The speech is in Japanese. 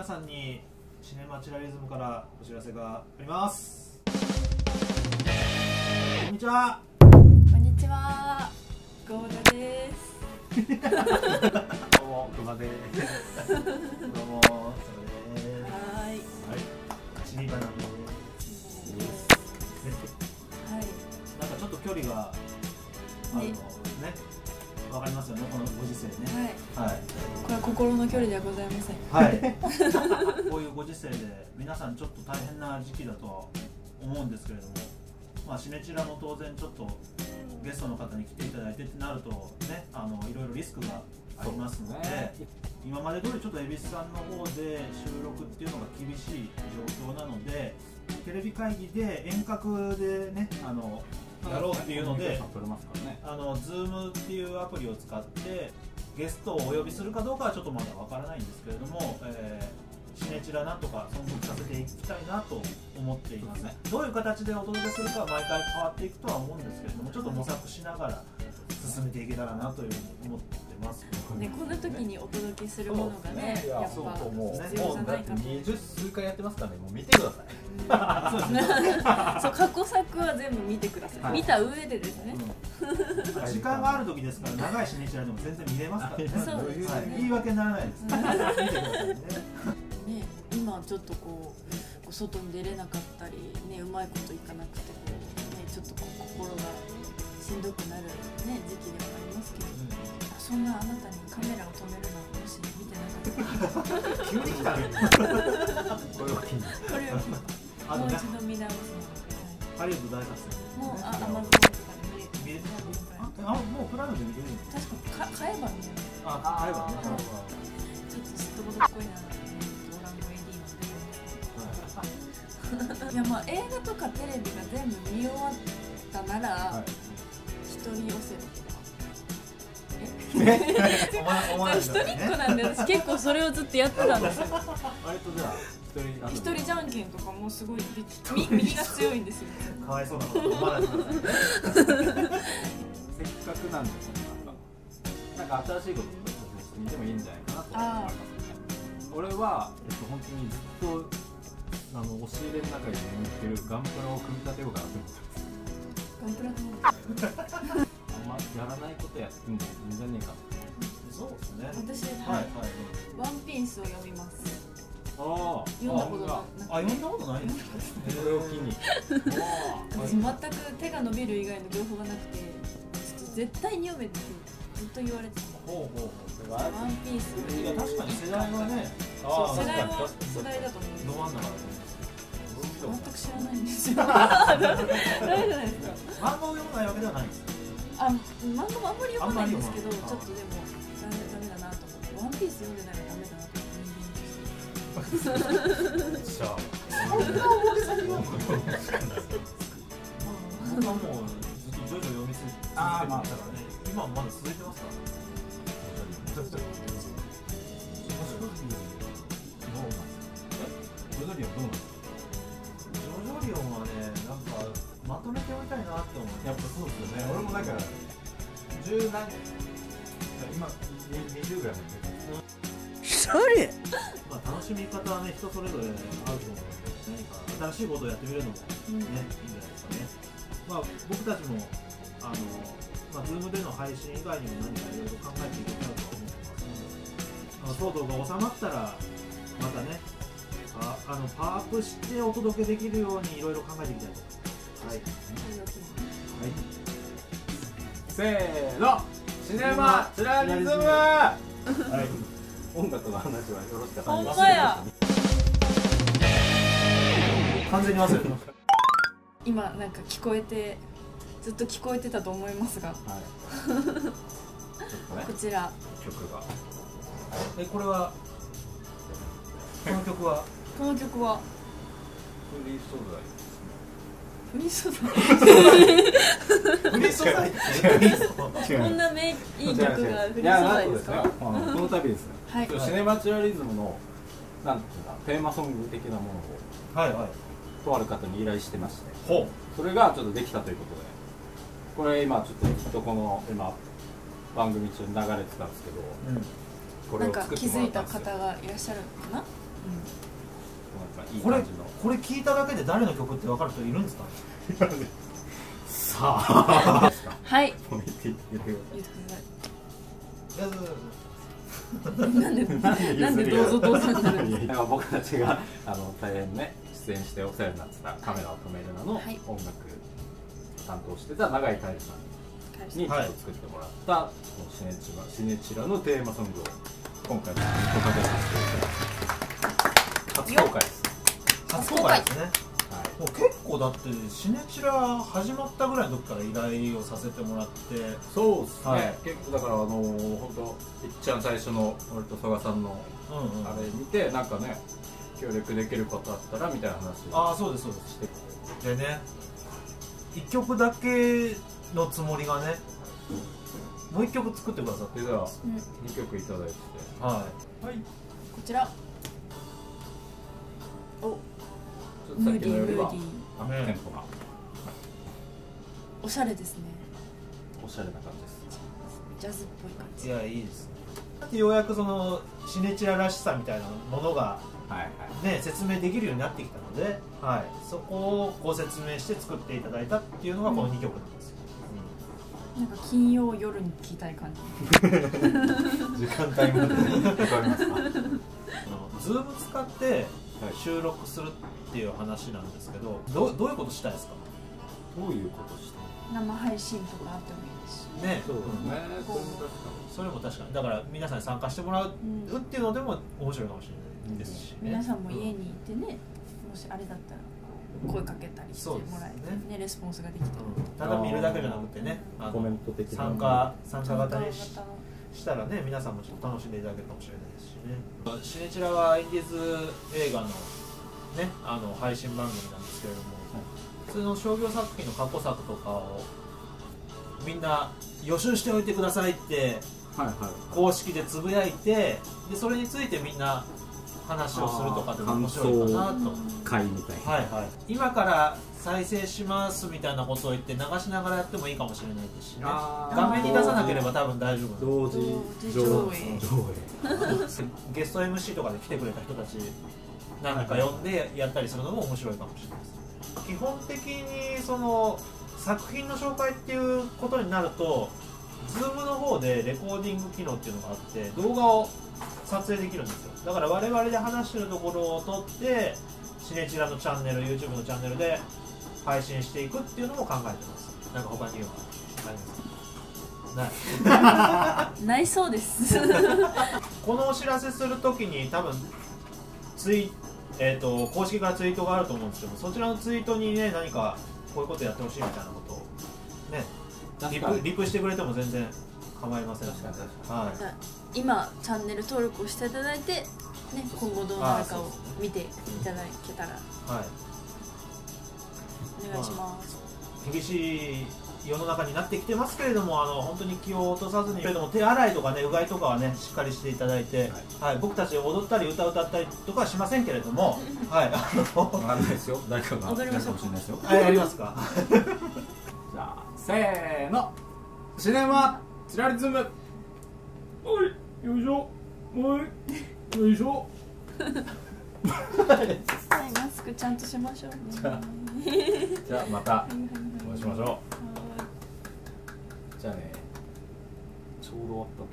皆さんにシネマチュラリズムからお知らせがありますこんにちはこんにちは。ゴーダです。どうも、熊です。どうもそれですはーい。はい。チリバナですはい。なんかちょっと距離があるのねわかりますよねこのご時世ねはい。はいこれは心の距離ではございません。はい こういうご時世で皆さんちょっと大変な時期だとは思うんですけれどもまあシネチラも当然ちょっとゲストの方に来ていただいてってなるとねあのいろいろリスクがありますので今まで通りちょっと蛭子さんの方で収録っていうのが厳しい状況なのでテレビ会議で遠隔でねあのやろうっていうのでね。あの Zoom っていうアプリを使ってゲストをお呼びするかどうかはちょっとまだわからないんですけれども、えーシネチラなんとか存続させていきたいなと思っていますねどういう形でお届けするかは毎回変わっていくとは思うんですけれどもちょっと模索しながら進めていけたらなというふうに思ってますね、こんな時にお届けするものがね、いや、やっぱ必要じゃないかと。二十数回やってますからね、もう見てください。そうですね、そう過去作は全部見てください。はい。見た上でですね。うん。時間がある時ですから長いシネチラでも全然見れますからね。そうですね。はい、言い訳にならないです、ね。ね、今ちょっとこう、こう外に出れなかったり、ね、うまいこといかなくて、急に来たねこれを機に。これをあとねもう一度見直すのハリウッド大作戦のもうあアマゾンとかで見れるあもうプライムで見れるんです確かか買えば見れるあ買えばねちょっとすっとこどっこいないやまあ映画とかテレビが全部見終わったなら、はい。一人寄せとかお前お前一人っ子なんで私結構それをずっとやってたんですよ割とじゃあ、一人、じゃんけんとかもすごいみ右が強いんですよかわいそうなこと思わないでくだせっかくなんで、なんか。なんか新しいことをしてみてもいいんじゃないかなと思います。俺は、えっと、本当にずっと。あの、押し入れの中に眠ってるガンプラを組み立てようかなと思ってます。ガンプラのまやらないことやってもいいん。じゃねえかそうですね私、はいはいワンピースを読みますああ読ん。だことなあ読ん。だことないこれを機に私全く手が伸びる以外の情報がなくてちょっと絶対に読めってずっと言われててほうほうほワンピースいや確かに世代はねそう世代は世代だと思うど真ん。中だ全く知らないん。ですよダメじゃないですか漫画を読まないわけではないん。ですあ漫画もあんまり読まないんですけどちょっとでもダメダメだなと思ってワンピース読んでないらダメだなと人間としてじゃあ僕はもうずっとジョジョ読みすぎてあーまあたからね。今もまだ続いてますからブドリオンどうなんですジ十何今20ぐらいまで誰まあ楽しみ方はね人それぞれあると思うので何か新しいことをやってみるのもねうんいいんじゃないですかね。まあ僕たちもあのまあ Zoom での配信以外にも何かいろいろ考えていけたらと思ってますのでまあ騒動が収まったらまたねああのパワーアップしてお届けできるようにいろいろ考えていきたいと思います。はい、はい。せーの。シネマチラリズム。はい、音楽の話はよろしかったほんまや完全に忘れてました今なんか聞こえてずっと聞こえてたと思いますが。はい。ね。こちら。曲が。えこれはこの曲は？この曲は？フリー素材フリー素材。フリー素材違こんな名いい曲がフリー素材ですか？この度ですね。はい。シネマチュラリズムのなんていうんだテーマソング的なものをはいはい。とある方に依頼してまして。ほそれがちょっとできたということで。これ今ちょっとずっとこの今番組中に流れてたんですけど。う、うん、これなんかを作っても気づいたらったんですよ。方がいらっしゃるのかな？かいいこれこれ聞いただけで誰の曲って分かる人いるんですか？さあ。はい。もう言って言っださいなんでなんでどうぞ。どうぞになる僕たちがあの大変ね出演してお世話になってたカメラを止めるなのはい。音楽担当してた永井太一さんかにちょっと作ってもらった、このシネチラシネチラのテーマソングを今回ずっとかけさせていただきます初公開です。初公開。ですね。はい。もう結構だってシネチラ始まったぐらいの時から依頼をさせてもらって。そうですね、はい。結構だからあの本当いっちゃん最初の俺と曽我さんのうんうん。あれ見てなんかね協力できることあったらみたいな話をああそうですそうです。して。でね1曲だけのつもりがねもう1曲作ってくださって。でではうん。2曲いただいて。はい。はい。こちらお。ちょっとさっムーディきのよりは。ームーディー。アップテンポがおしゃれですね。おしゃれな感じです。ジャズっぽい感いじやいいですね。ようやくそのシネチラらしさみたいなものがはいはい。ね説明できるようになってきたので、はい、そこをご説明して作っていただいたっていうのがこの2曲なんですよ、なんか金曜夜に聴きたい感じ。時間帯もわかりますか？あのズーム使って収録するっていう話なんですけどどう？どういうことしたいですか？どういうことして生配信とかあってもいいですし。ね。そうですね。うん。それも確かそれも確かに。だから皆さんに参加してもらううんっていうのでも面白いかもしれないですし、ね、皆さんも家にいてねもしあれだったら声かけたりしてもらえてそうですね。レスポンスができたり。うん。ただ見るだけじゃなくてねコメント的な。参加参加型にしたらね皆さんもちょっと楽しんでいただけるかもしれないですしね。シネチラはインディーズ映画のねあの配信番組なんですけれども、普通の商業作品の過去作とかをみんな予習しておいてくださいってはいはい。公式でつぶやいてでそれについてみんな話をするとかって面白いかなと。会みたいな。はいはい、今から再生しますみたいなことを言って流しながらやってもいいかもしれないですしね。画面に出さなければ多分大丈夫。同時同時上映。ゲスト MC とかで来てくれた人たちなんか呼んでやったりするのも面白いかもしれないです。基本的にその作品の紹介っていうことになると Zoom の方でレコーディング機能っていうのがあって動画を撮影できるんですよだから我々で話してるところを撮ってシネチラのチャンネル YouTube のチャンネルで配信していくっていうのも考えてます。なんか他には？あります。かない。ないそうです。このお知らせするときに多分ツイ、えー、と公式からツイートがあると思うんですけどそちらのツイートにね何かこういうことやってほしいみたいなことをねリプリプしてくれても全然構いません。確かに確はい今チャンネル登録をしていただいて、ね、今後どうなるかを見ていただけたら。はい。お願いします、厳しい世の中になってきてますけれどもあの本当に気を落とさずにけれども手洗いとかねうがいとかはねしっかりしていただいて、はい。僕たち踊ったり歌歌ったりとかはしませんけれどもはい。あのわかんないですよ。誰かが踊りましょう。かもしれないですよはいやります。か じゃあせーの。シネマチラリズムおいよいしょ。おいよいしょ。はい、マスクちゃんとしましょうね。じゃあじゃあまたお会いしましょう。じゃあねちょうど終わった曲